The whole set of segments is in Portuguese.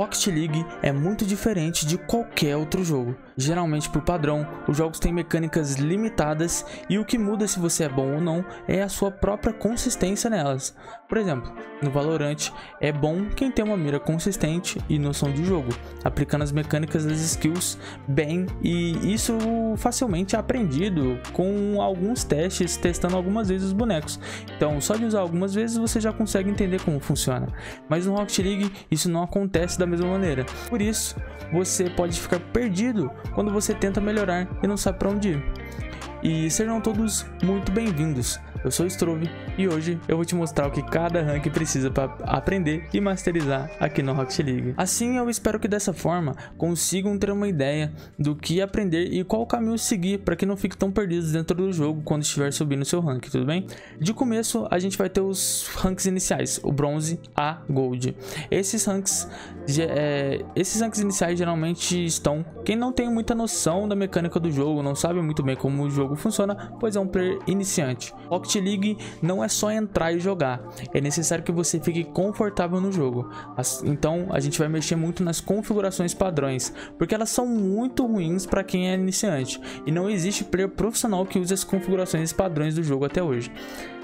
Rocket League é muito diferente de qualquer outro jogo. Geralmente, por padrão, os jogos têm mecânicas limitadas e o que muda se você é bom ou não é a sua própria consistência nelas. Por exemplo, no Valorant, é bom quem tem uma mira consistente e noção de jogo, aplicando as mecânicas das skills bem e isso facilmente é aprendido com alguns testes, testando algumas vezes os bonecos. Então, só de usar algumas vezes você já consegue entender como funciona. Mas no Rocket League isso não acontece da mesma maneira. Por isso, você pode ficar perdido quando você tenta melhorar e não sabe para onde ir. E sejam todos muito bem-vindos eu sou o Strove e hoje eu vou te mostrar o que cada rank precisa para aprender e masterizar aqui no Rocket League. Assim eu espero que dessa forma consigam ter uma ideia do que aprender e qual caminho seguir para que não fiquem tão perdidos dentro do jogo quando estiver subindo seu rank, tudo bem? De começo a gente vai ter os ranks iniciais, o bronze a gold. Esses ranks, é, esses ranks iniciais geralmente estão quem não tem muita noção da mecânica do jogo, não sabe muito bem como o jogo funciona, pois é um player iniciante. Rocket League não é só entrar e jogar, é necessário que você fique confortável no jogo. Então a gente vai mexer muito nas configurações padrões, porque elas são muito ruins para quem é iniciante e não existe player profissional que use as configurações padrões do jogo até hoje.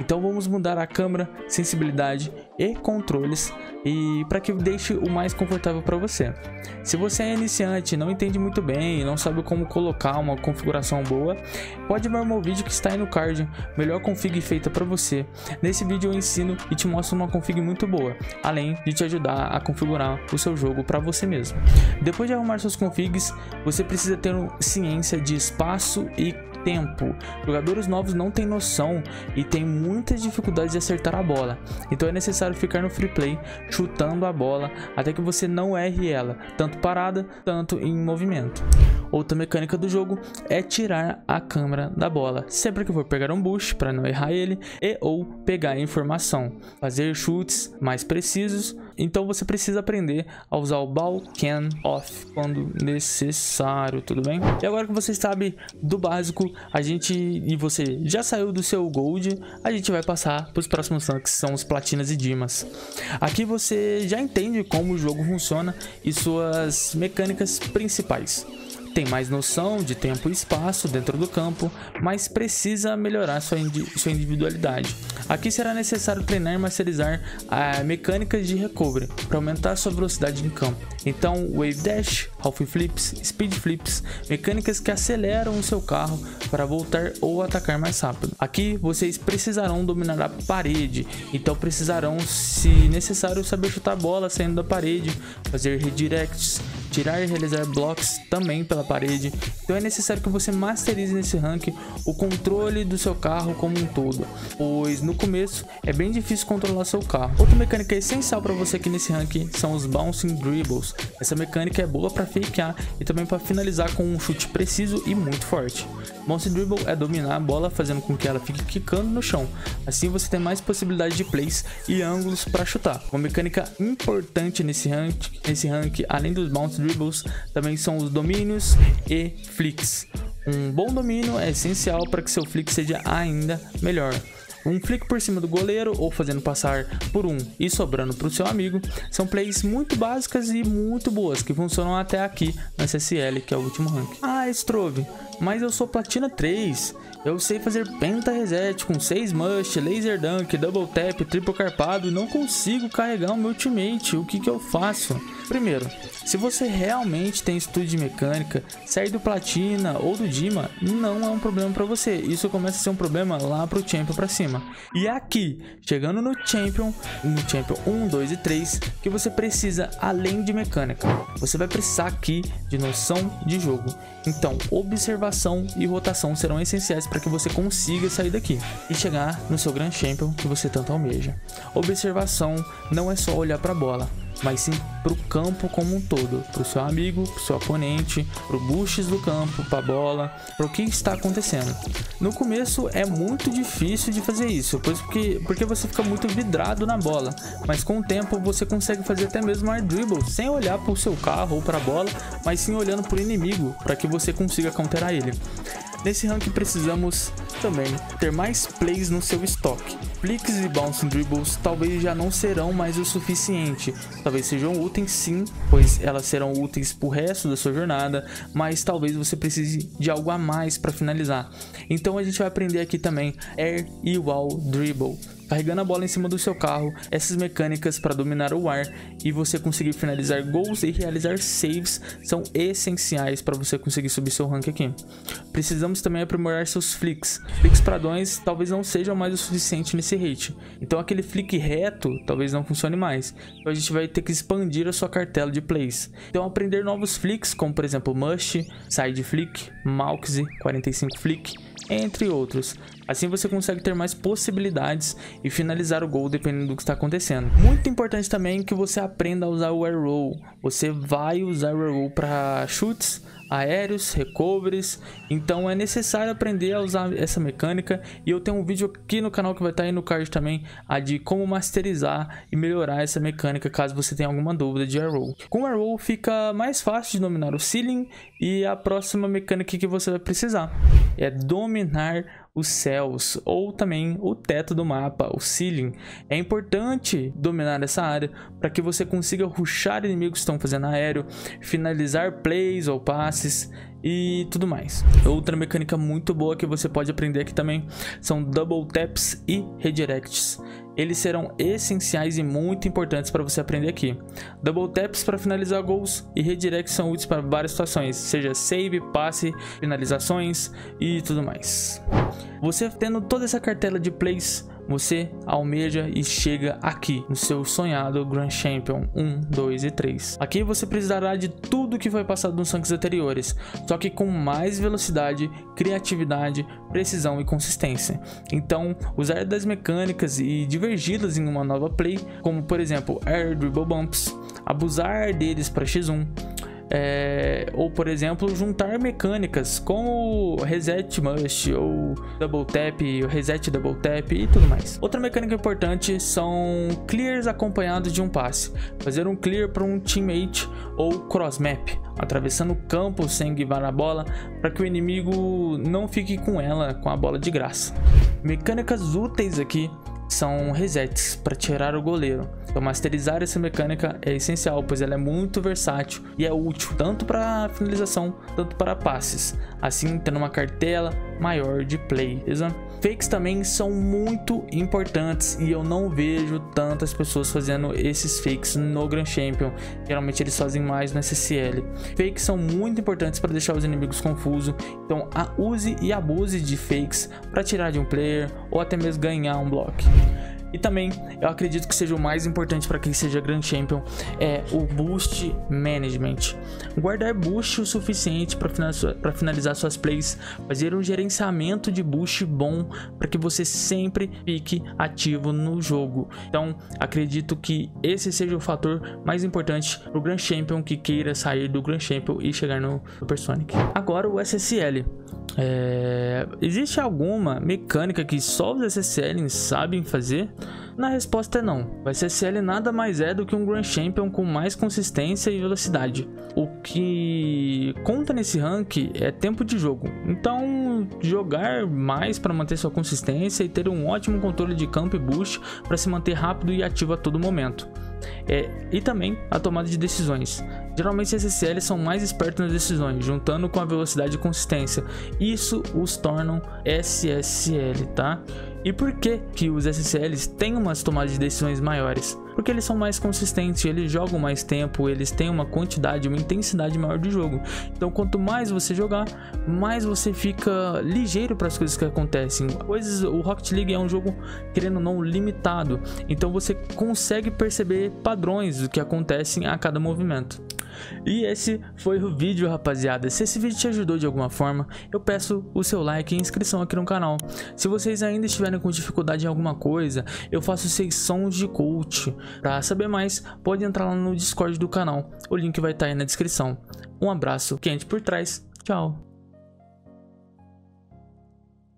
Então vamos mudar a câmera, sensibilidade e controles e para que deixe o mais confortável para você. Se você é iniciante, não entende muito bem, não sabe como colocar uma configuração boa, pode ver meu vídeo que está aí no card, melhor config feita para você. Nesse vídeo eu ensino e te mostro uma config muito boa, além de te ajudar a configurar o seu jogo para você mesmo. Depois de arrumar seus configs, você precisa ter ciência de espaço e tempo. Jogadores novos não têm noção e têm muitas dificuldades de acertar a bola. Então é necessário ficar no free play chutando a bola até que você não erre ela, tanto parada, tanto em movimento. Outra mecânica do jogo é tirar a câmera da bola, sempre que for pegar um boost para não errar ele e ou pegar informação, fazer chutes mais precisos então você precisa aprender a usar o ball can off quando necessário, tudo bem? E agora que você sabe do básico, a gente e você já saiu do seu gold, a gente vai passar para os próximos ranks, que são os platinas e dimas. Aqui você já entende como o jogo funciona e suas mecânicas principais tem mais noção de tempo e espaço dentro do campo, mas precisa melhorar sua, indi sua individualidade. Aqui será necessário treinar e masterizar a mecânicas de recovery para aumentar sua velocidade em campo. Então, Wave Dash, Half Flips, Speed Flips, mecânicas que aceleram o seu carro para voltar ou atacar mais rápido. Aqui vocês precisarão dominar a parede, então precisarão, se necessário, saber chutar a bola saindo da parede, fazer redirects, tirar e realizar blocos também pela parede. Então é necessário que você masterize nesse rank o controle do seu carro como um todo, pois no começo é bem difícil controlar seu carro. Outra mecânica essencial para você aqui nesse rank são os bouncing dribbles. Essa mecânica é boa para fakear e também para finalizar com um chute preciso e muito forte. Bounce Dribble é dominar a bola fazendo com que ela fique quicando no chão. Assim você tem mais possibilidade de plays e ângulos para chutar. Uma mecânica importante nesse rank, nesse rank, além dos Bounce Dribbles, também são os domínios e flicks. Um bom domínio é essencial para que seu flick seja ainda melhor um flick por cima do goleiro ou fazendo passar por um e sobrando para o seu amigo, são plays muito básicas e muito boas que funcionam até aqui na CSL, que é o último rank. Ah, Strove, mas eu sou platina 3. Eu sei fazer penta reset com 6 must, laser dunk, double tap, triplo carpado e não consigo carregar o meu ultimate. O que que eu faço? Primeiro, se você realmente tem estudo de mecânica, sair do platina ou do Dima não é um problema para você. Isso começa a ser um problema lá pro Champion para cima. E aqui, chegando no Champion, no Champion 1, 2 e 3, que você precisa além de mecânica. Você vai precisar aqui de noção de jogo. Então, observação e rotação serão essenciais para que você consiga sair daqui e chegar no seu Grand Champion que você tanto almeja. Observação não é só olhar para a bola, mas sim para o campo como um todo, para o seu amigo, para o seu oponente, para o boosts do campo, para a bola, para o que está acontecendo. No começo é muito difícil de fazer isso, pois porque, porque você fica muito vidrado na bola, mas com o tempo você consegue fazer até mesmo air dribble sem olhar para o seu carro ou para a bola, mas sim olhando para o inimigo para que você consiga counterar ele. Nesse rank precisamos também ter mais plays no seu estoque. Flicks e Bouncing Dribbles talvez já não serão mais o suficiente. Talvez sejam úteis sim, pois elas serão úteis pro resto da sua jornada, mas talvez você precise de algo a mais para finalizar. Então a gente vai aprender aqui também Air e Wall Dribble carregando a bola em cima do seu carro, essas mecânicas para dominar o ar e você conseguir finalizar gols e realizar saves são essenciais para você conseguir subir seu rank aqui. Precisamos também aprimorar seus flicks. Flicks pradões talvez não sejam mais o suficiente nesse rate, então aquele flick reto talvez não funcione mais. Então a gente vai ter que expandir a sua cartela de plays. Então aprender novos flicks, como por exemplo Mush, Side Flick, Malksy, 45 Flick, entre outros. Assim você consegue ter mais possibilidades e finalizar o gol dependendo do que está acontecendo. Muito importante também que você aprenda a usar o air roll. Você vai usar o air roll para chutes, aéreos, recoveries. Então é necessário aprender a usar essa mecânica e eu tenho um vídeo aqui no canal que vai estar aí no card também, a de como masterizar e melhorar essa mecânica caso você tenha alguma dúvida de Arrow. Com Arrow fica mais fácil de dominar o ceiling e a próxima mecânica que você vai precisar é dominar os céus ou também o teto do mapa, o ceiling. É importante dominar essa área para que você consiga ruxar inimigos que estão fazendo aéreo, finalizar plays ou passes e tudo mais. Outra mecânica muito boa que você pode aprender aqui também são double taps e redirects eles serão essenciais e muito importantes para você aprender aqui. Double taps para finalizar gols e redirects são úteis para várias situações, seja save, passe, finalizações e tudo mais. Você tendo toda essa cartela de plays você almeja e chega aqui no seu sonhado Grand Champion 1, 2 e 3. Aqui você precisará de tudo que foi passado nos ranks anteriores, só que com mais velocidade, criatividade, precisão e consistência. Então, usar das mecânicas e divergi-las em uma nova play, como por exemplo Air Dribble Bumps, abusar deles para X1, é, ou, por exemplo, juntar mecânicas como Reset Must ou Double Tap, Reset Double Tap e tudo mais. Outra mecânica importante são clears acompanhados de um passe. Fazer um clear para um teammate ou cross map, atravessando o campo sem guivar a bola para que o inimigo não fique com ela com a bola de graça. Mecânicas úteis aqui são resets para tirar o goleiro. Então masterizar essa mecânica é essencial, pois ela é muito versátil e é útil tanto para finalização, tanto para passes, assim tendo uma cartela maior de play, beleza? Fakes também são muito importantes e eu não vejo tantas pessoas fazendo esses fakes no Grand Champion. Geralmente eles fazem mais no SSL. Fakes são muito importantes para deixar os inimigos confusos, então use e abuse de fakes para tirar de um player ou até mesmo ganhar um bloco. E também, eu acredito que seja o mais importante para quem seja Grand Champion, é o Boost Management. Guardar boost o suficiente para finalizar suas plays, fazer um gerenciamento de boost bom para que você sempre fique ativo no jogo. Então, acredito que esse seja o fator mais importante para o Grand Champion que queira sair do Grand Champion e chegar no Supersonic. Agora o SSL. É... Existe alguma mecânica que só os SSL sabem fazer? Na resposta é não. O SSL nada mais é do que um Grand Champion com mais consistência e velocidade. O que conta nesse rank é tempo de jogo. Então, jogar mais para manter sua consistência e ter um ótimo controle de campo e boost para se manter rápido e ativo a todo momento. É, e também a tomada de decisões. Geralmente SSL são mais espertos nas decisões, juntando com a velocidade e consistência. Isso os tornam SSL, tá? E por que que os SSLs têm umas tomadas de decisões maiores? Porque eles são mais consistentes, eles jogam mais tempo, eles têm uma quantidade, uma intensidade maior de jogo. Então, quanto mais você jogar, mais você fica ligeiro para as coisas que acontecem. Coisas, o Rocket League é um jogo querendo ou não limitado, então você consegue perceber padrões do que acontecem a cada movimento. E esse foi o vídeo, rapaziada. Se esse vídeo te ajudou de alguma forma, eu peço o seu like e inscrição aqui no canal. Se vocês ainda estiverem com dificuldade em alguma coisa, eu faço sessões de coach. Para saber mais, pode entrar lá no Discord do canal. O link vai estar tá aí na descrição. Um abraço quente por trás. Tchau.